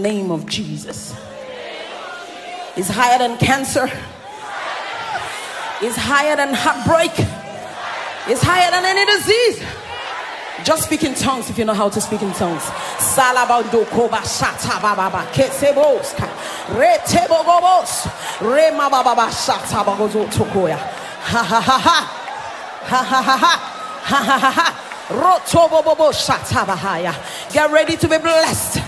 name of Jesus. Is higher than cancer. Is higher than heartbreak. Is higher than any disease. Just speak in tongues if you know how to speak in tongues. Salabando koba shata baba kesebos re tebogobos re mababa shata bagozo tokoya. Ha ha ha ha ha ha ha ha ha ha ha. Rotobobobo shata bahaya. Get ready to be blessed.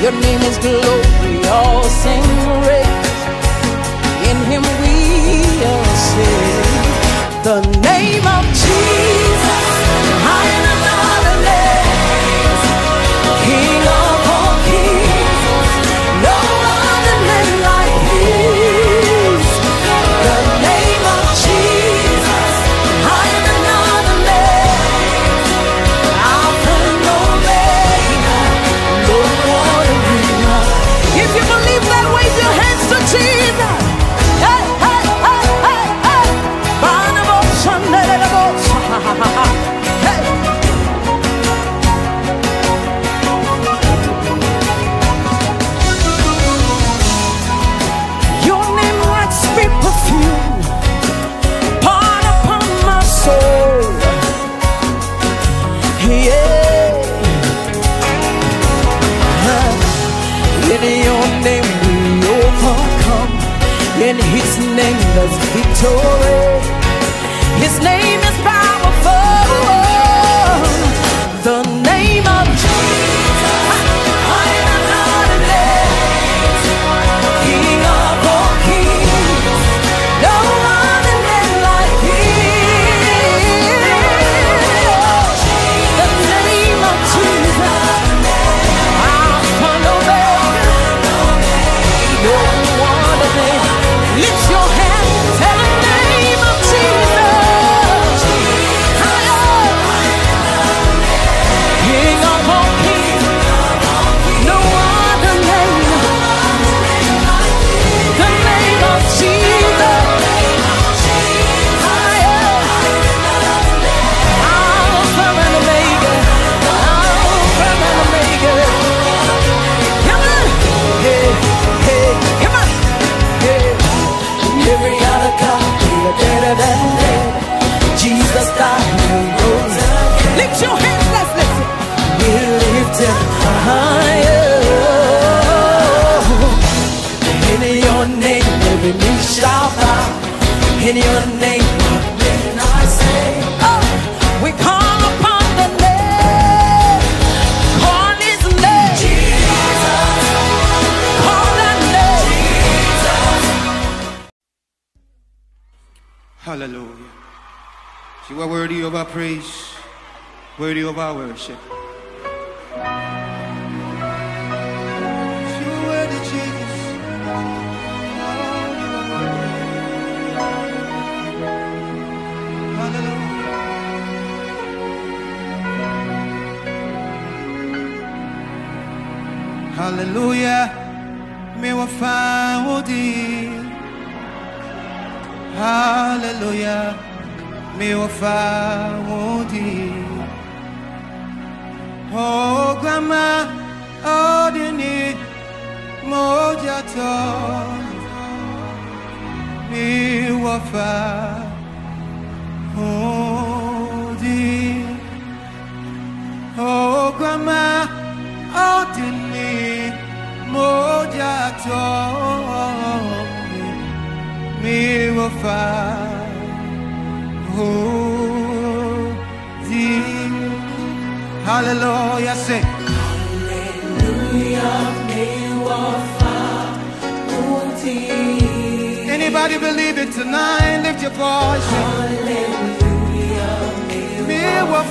Your name is glorious In His name there's victory. His name is powerful. In your name, what can I say? Oh, we call upon the name. Call his name. Jesus. Hallelujah. You are worthy of our praise, worthy of our worship. Aleluya, mi wafaudi. Aleluya, mi wafaudi. Oh, grandma, oh, dini, moja to. Mi wafaudi. hallelujah hallelujah anybody believe it tonight? Lift your voice. Hallelujah me will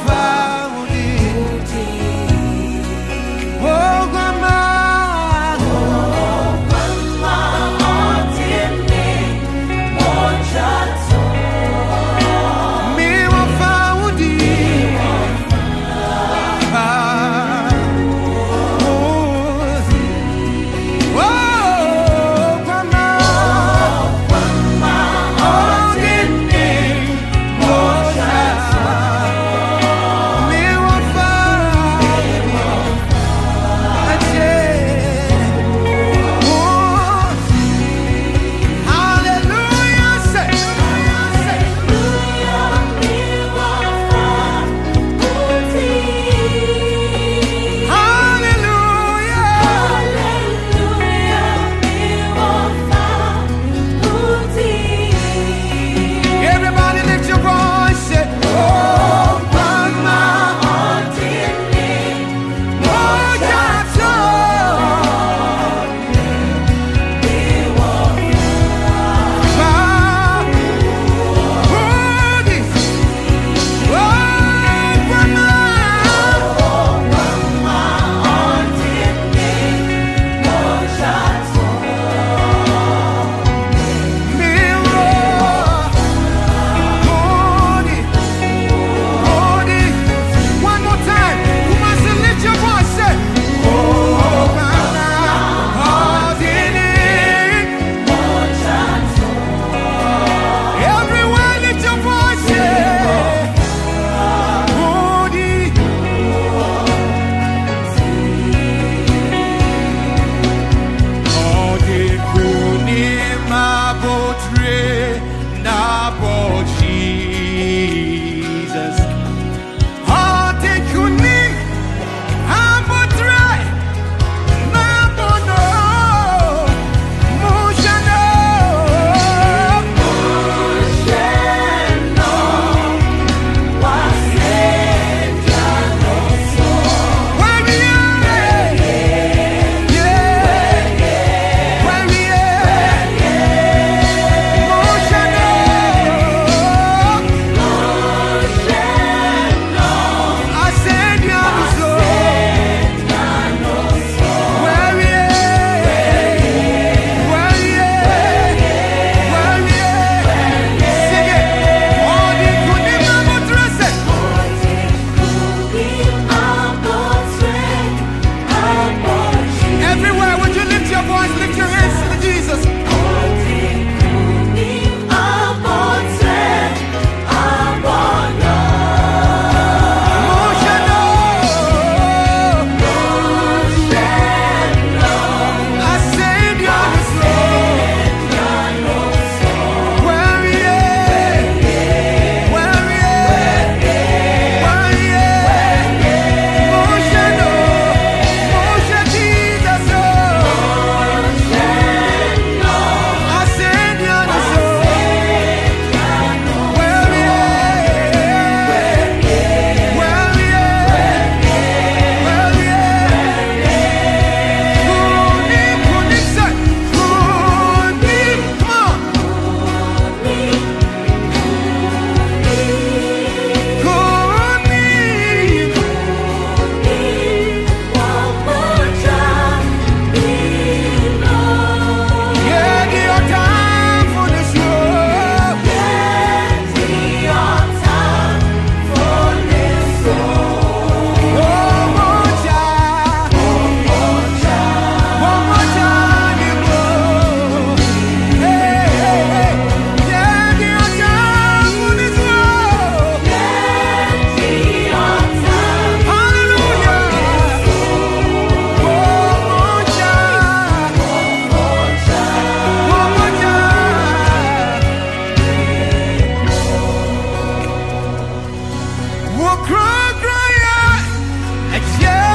And yeah.